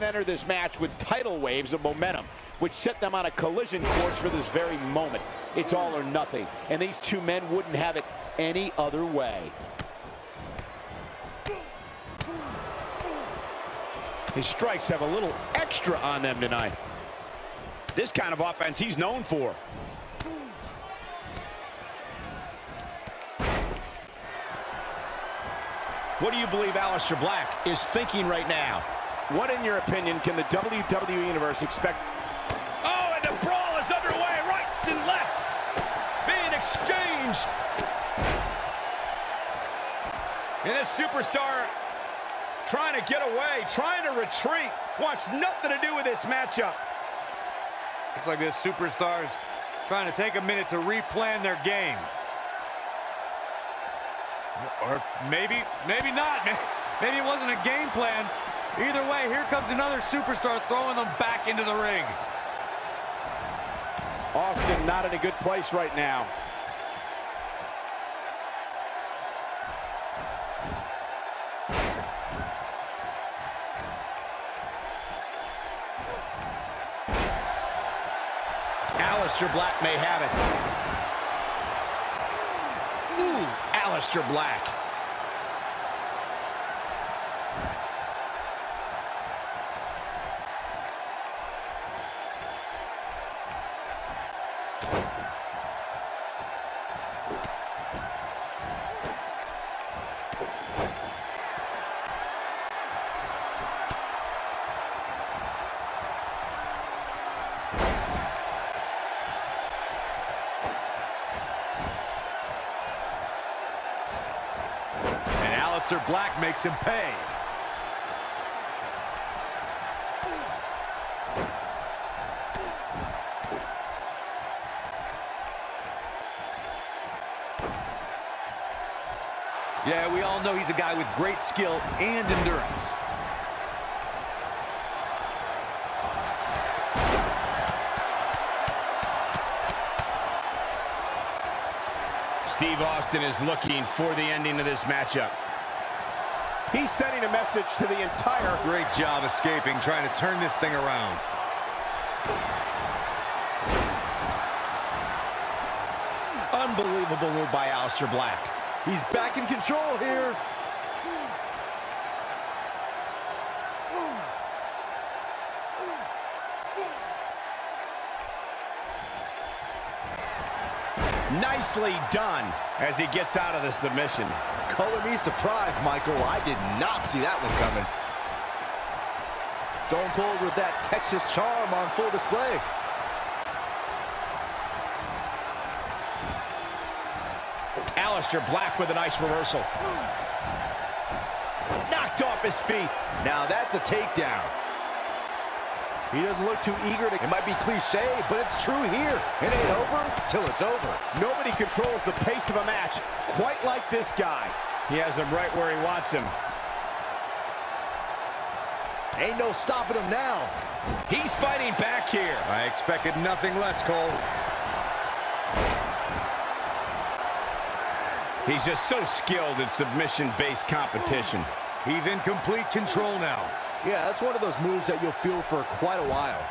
men enter this match with tidal waves of momentum, which set them on a collision course for this very moment. It's all or nothing, and these two men wouldn't have it any other way. His strikes have a little extra on them tonight. This kind of offense he's known for. What do you believe Aleister Black is thinking right now? What, in your opinion, can the WWE Universe expect? Oh, and the brawl is underway. Rights and lefts being exchanged. And this superstar trying to get away, trying to retreat. Wants nothing to do with this matchup. Looks like this superstar's trying to take a minute to replan their game. Or maybe, maybe not. Maybe it wasn't a game plan. Either way, here comes another superstar throwing them back into the ring. Austin not in a good place right now. Aleister Black may have it. Ooh, Aleister Black. Aleister Black makes him pay. Yeah, we all know he's a guy with great skill and endurance. Steve Austin is looking for the ending of this matchup. He's sending a message to the entire... Great job escaping, trying to turn this thing around. Unbelievable move by Aleister Black. He's back in control here. Nicely done as he gets out of the submission. Color me surprised, Michael. I did not see that one coming. Stone Cold with that Texas charm on full display. Aleister Black with a nice reversal. Knocked off his feet. Now that's a takedown. He doesn't look too eager to... It might be cliche, but it's true here. It ain't over till it's over. Nobody controls the pace of a match quite like this guy. He has him right where he wants him. Ain't no stopping him now. He's fighting back here. I expected nothing less, Cole. He's just so skilled in submission-based competition. He's in complete control now. Yeah, that's one of those moves that you'll feel for quite a while.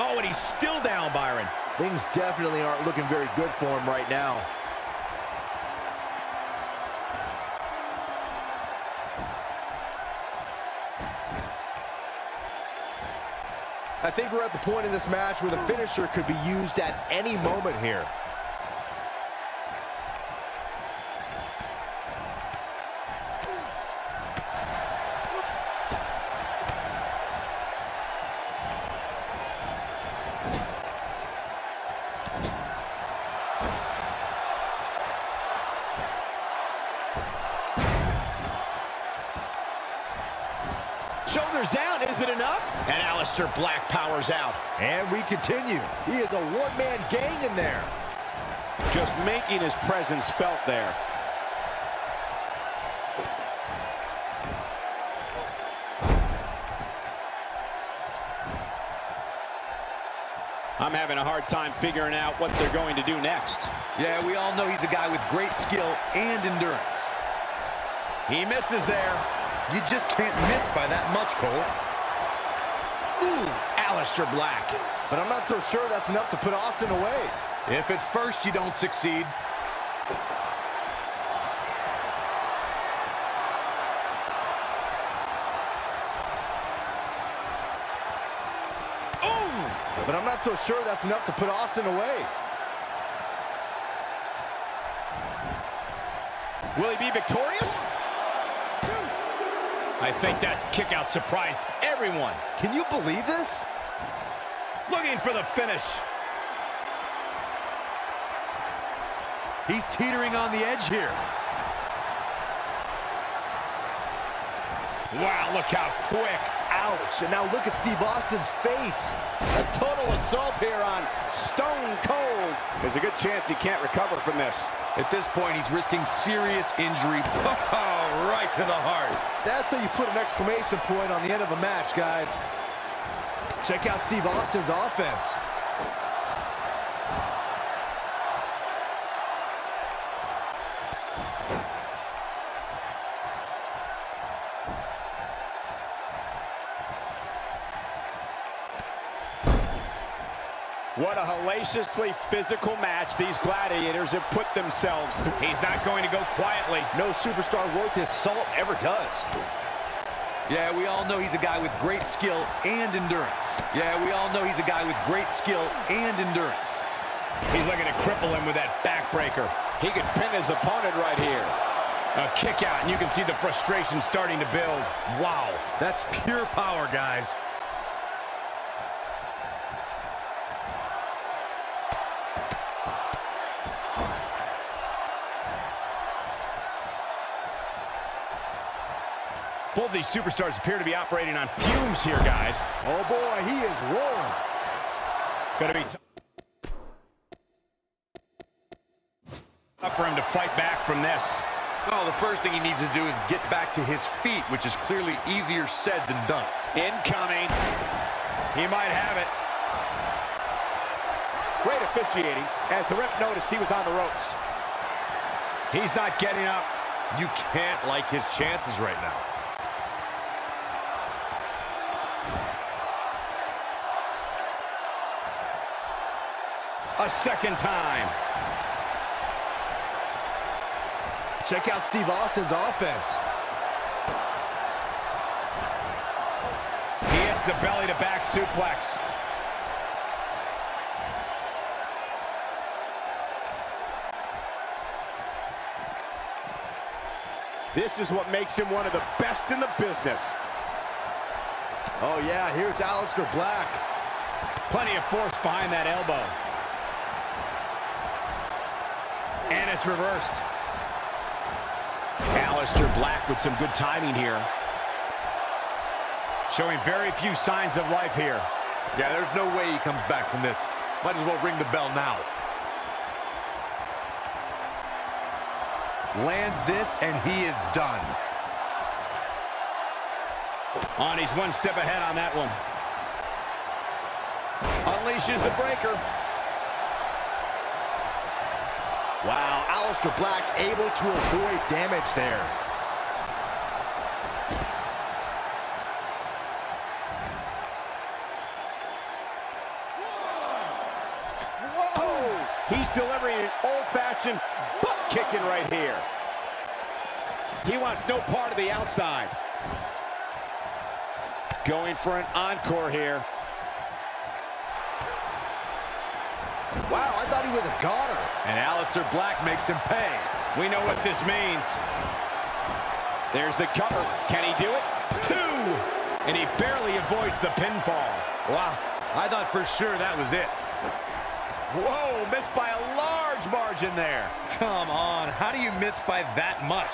Oh, and he's still down, Byron. Things definitely aren't looking very good for him right now. I think we're at the point in this match where the finisher could be used at any moment here. And we continue. He is a one-man gang in there. Just making his presence felt there. I'm having a hard time figuring out what they're going to do next. Yeah, we all know he's a guy with great skill and endurance. He misses there. You just can't miss by that much, Cole. Ooh, Aleister Black. But I'm not so sure that's enough to put Austin away. If at first you don't succeed, But I'm not so sure that's enough to put Austin away. Will he be victorious? I think that kickout surprised everyone. Can you believe this? Looking for the finish. He's teetering on the edge here. Wow, look how quick. Ouch. And now look at Steve Austin's face. A total assault here on Stone Cold. There's a good chance he can't recover from this. at this point, he's risking serious injury. Oh, right to the heart. That's how you put an exclamation point on the end of a match, guys. Check out Steve Austin's offense. What a hellaciously physical match these gladiators have put themselves through. He's not going to go quietly. No superstar worth his salt ever does. Yeah, we all know he's a guy with great skill and endurance. Yeah, we all know he's a guy with great skill and endurance. He's looking to cripple him with that backbreaker. He could pin his opponent right here. A kick out, and you can see the frustration starting to build. Wow, that's pure power, guys. Both these superstars appear to be operating on fumes here, guys. Oh boy, he is rolling. Gonna be tough for him to fight back from this. Well, the first thing he needs to do is get back to his feet, which is clearly easier said than done. Incoming. He might have it. Great officiating as the ref noticed he was on the ropes. He's not getting up. You can't like his chances right now. A second time. Check out Steve Austin's offense. He hits the belly to back suplex. This is what makes him one of the best in the business. Oh yeah, here's Aleister Black. Plenty of force behind that elbow. And it's reversed. Aleister Black with some good timing here. Showing very few signs of life here. Yeah, there's no way he comes back from this. Might as well ring the bell now. Lands this, and he is done. On, he's one step ahead on that one. Unleashes the breaker. Wow, Aleister Black able to avoid damage there. He's delivering an old-fashioned butt kicking right here. He wants no part of the outside. Going for an encore here. Wow, I thought he was a goner. And Aleister Black makes him pay. We know what this means. There's the cover. Can he do it? Two! And he barely avoids the pinfall. Wow, I thought for sure that was it. Whoa, missed by a large margin there. Come on, how do you miss by that much?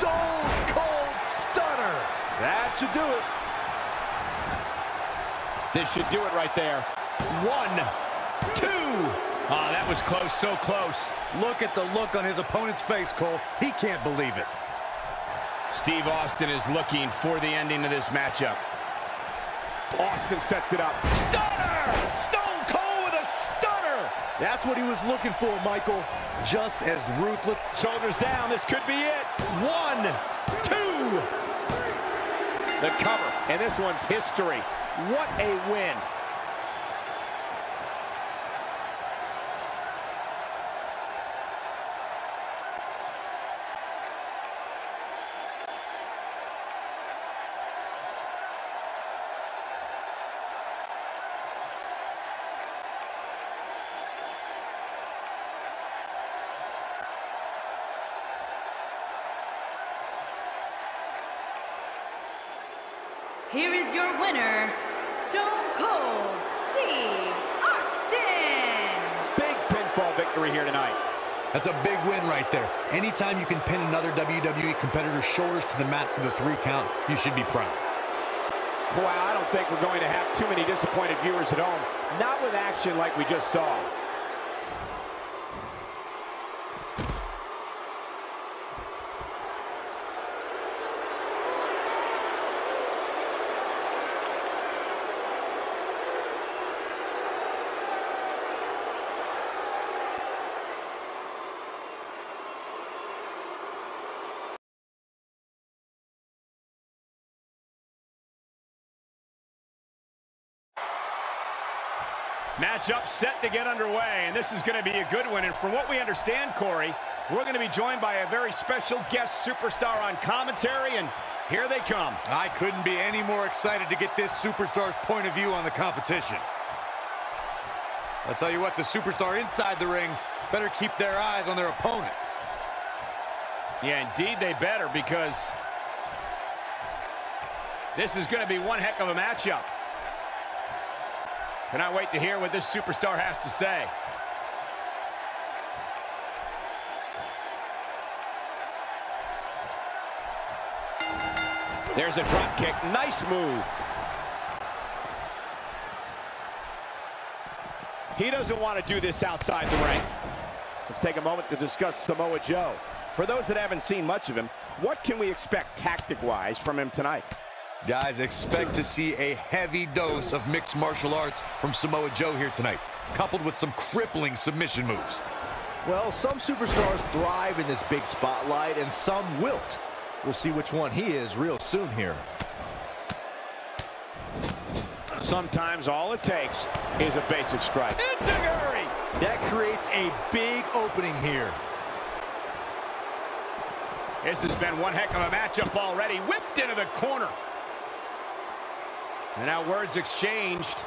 Stone Cold Stunner. That should do it. This should do it right there. One, two, Oh, that was close, so close. Look at the look on his opponent's face, Cole. He can't believe it. Steve Austin is looking for the ending of this matchup. Austin sets it up. Stunner! Stone Cold with a stunner! That's what he was looking for, Michael. Just as ruthless. Shoulders down. This could be it. One, two. The cover. And this one's history. What a win. Here is your winner, Stone Cold Steve Austin. Big pinfall victory here tonight. That's a big win right there. Anytime you can pin another WWE competitor's shoulders to the mat for the three count, you should be proud. Wow, I don't think we're going to have too many disappointed viewers at home. Not with action like we just saw. Matchup set to get underway, and this is going to be a good one. And from what we understand, Corey, we're going to be joined by a very special guest superstar on commentary, and here they come. I couldn't be any more excited to get this superstar's point of view on the competition. I'll tell you what, the superstar inside the ring better keep their eyes on their opponent. Yeah, indeed they better because this is going to be one heck of a matchup. Cannot wait to hear what this superstar has to say. There's a drop kick. Nice move. He doesn't want to do this outside the ring. Let's take a moment to discuss Samoa Joe. For those that haven't seen much of him, what can we expect tactic-wise from him tonight? Guys, expect to see a heavy dose of mixed martial arts from Samoa Joe here tonight, coupled with some crippling submission moves. Well, some superstars thrive in this big spotlight, and some wilt. We'll see which one he is real soon here. Sometimes all it takes is a basic strike. Enziguri! That creates a big opening here. This has been one heck of a matchup already. Whipped into the corner. And now words exchanged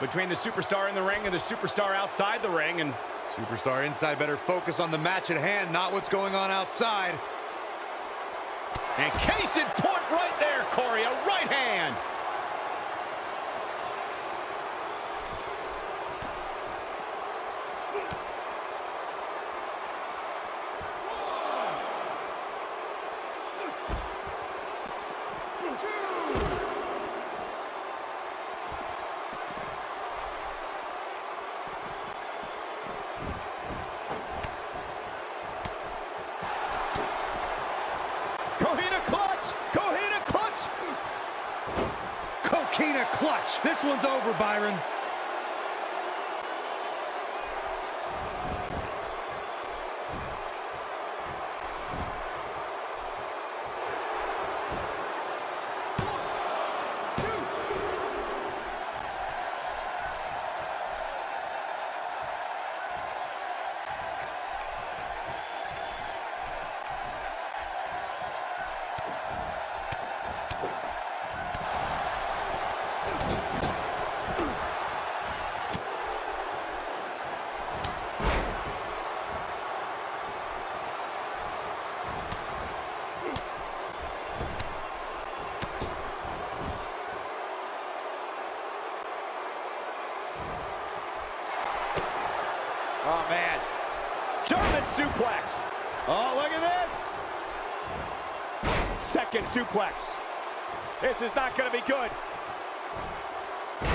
between the superstar in the ring and the superstar outside the ring. And Superstar inside better focus on the match at hand, not what's going on outside. And case in point right there, Corey, a right hand. Coquina clutch! Coquina clutch! Coquina clutch. This one's over, Byron. American suplex. This is not going to be good.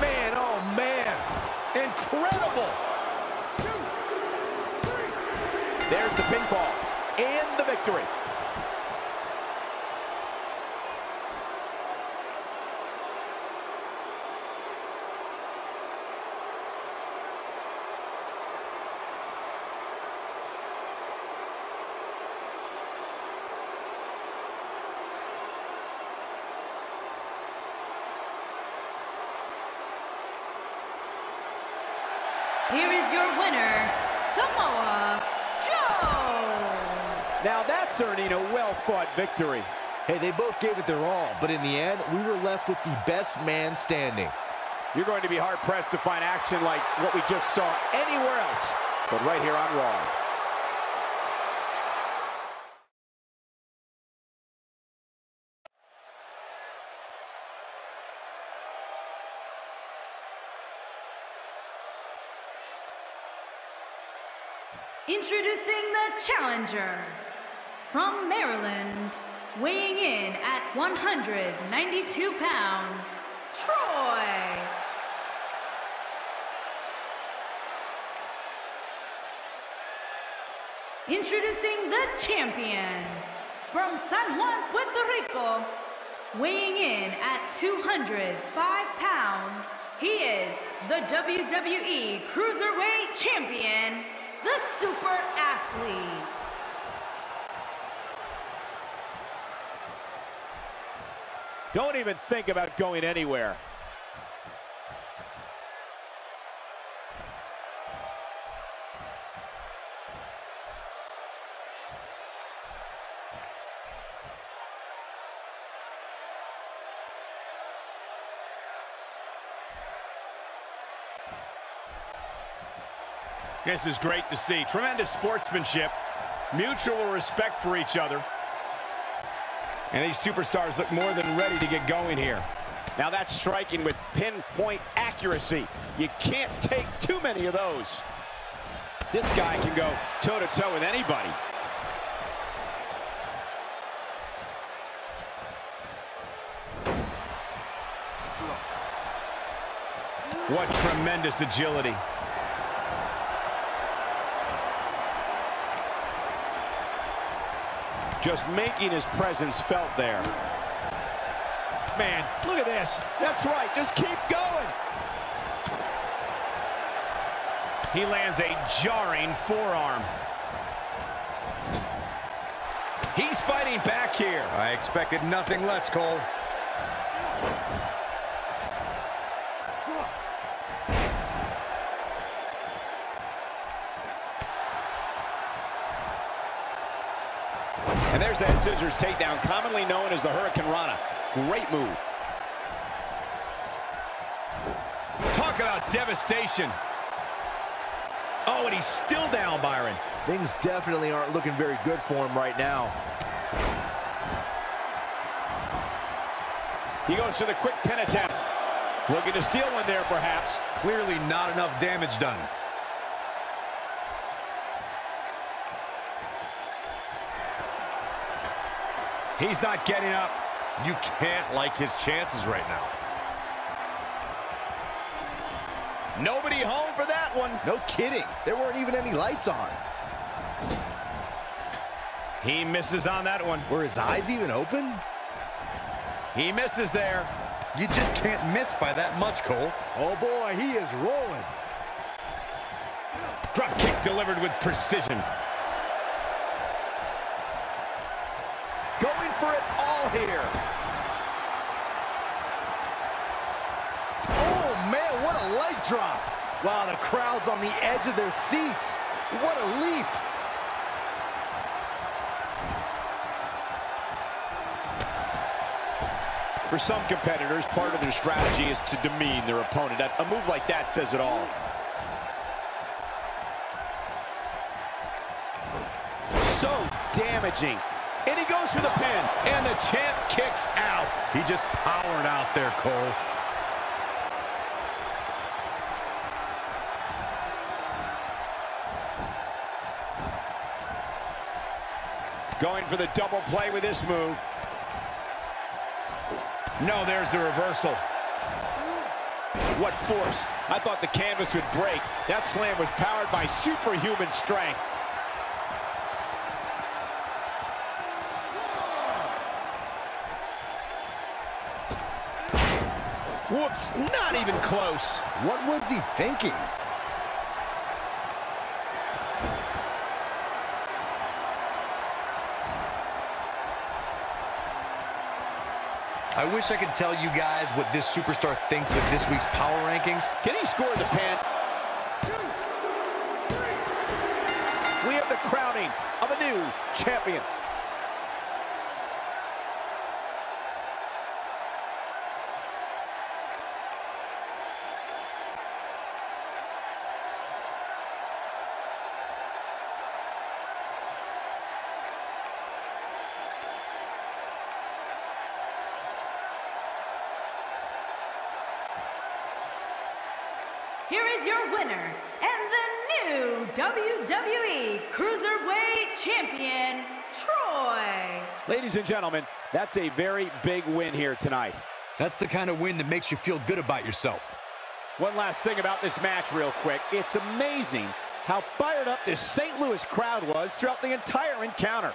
Man, oh man. Incredible. Two, There's the pinfall and the victory. Now earning a well-fought victory. Hey, they both gave it their all, but in the end, we were left with the best man standing. You're going to be hard-pressed to find action like what we just saw anywhere else, but right here on Raw. Introducing the challenger from Maryland, weighing in at 192 pounds, Troy. Introducing the champion from San Juan, Puerto Rico, weighing in at 205 pounds. He is the WWE Cruiserweight Champion, the Super Athlete. Don't even think about going anywhere. This is great to see. Tremendous sportsmanship, mutual respect for each other. And these superstars look more than ready to get going here. Now that's striking with pinpoint accuracy. You can't take too many of those. This guy can go toe-to-toe -to -toe with anybody. What tremendous agility. Just making his presence felt there. Man, look at this. That's right. Just keep going. He lands a jarring forearm. He's fighting back here. I expected nothing less, Cole. And there's that head scissors takedown, commonly known as the Hurricanrana. Great move. Talk about devastation. Oh, and he's still down, Byron. Things definitely aren't looking very good for him right now. He goes for the quick pin attempt. Looking to steal one there, perhaps. Clearly not enough damage done. He's not getting up. You can't like his chances right now. Nobody home for that one. No kidding. There weren't even any lights on. He misses on that one. Were his eyes even open? He misses there. You just can't miss by that much, Cole. Oh boy, he is rolling. Drop kick delivered with precision. Going for it all here. Oh man, what a leg drop. Wow, the crowd's on the edge of their seats. What a leap. For some competitors, part of their strategy is to demean their opponent. A move like that says it all. So damaging. And he goes for the pin. And the champ kicks out. He just powered out there, Cole. Going for the double play with this move. No, there's the reversal. What force. I thought the canvas would break. That slam was powered by superhuman strength. Whoops, not even close. What was he thinking? I wish I could tell you guys what this superstar thinks of this week's power rankings. Can he score the pin? We have the crowning of a new champion. Here is your winner and the new WWE Cruiserweight Champion, Troy. Ladies and gentlemen, that's a very big win here tonight. That's the kind of win that makes you feel good about yourself. One last thing about this match real quick. It's amazing how fired up this St. Louis crowd was throughout the entire encounter.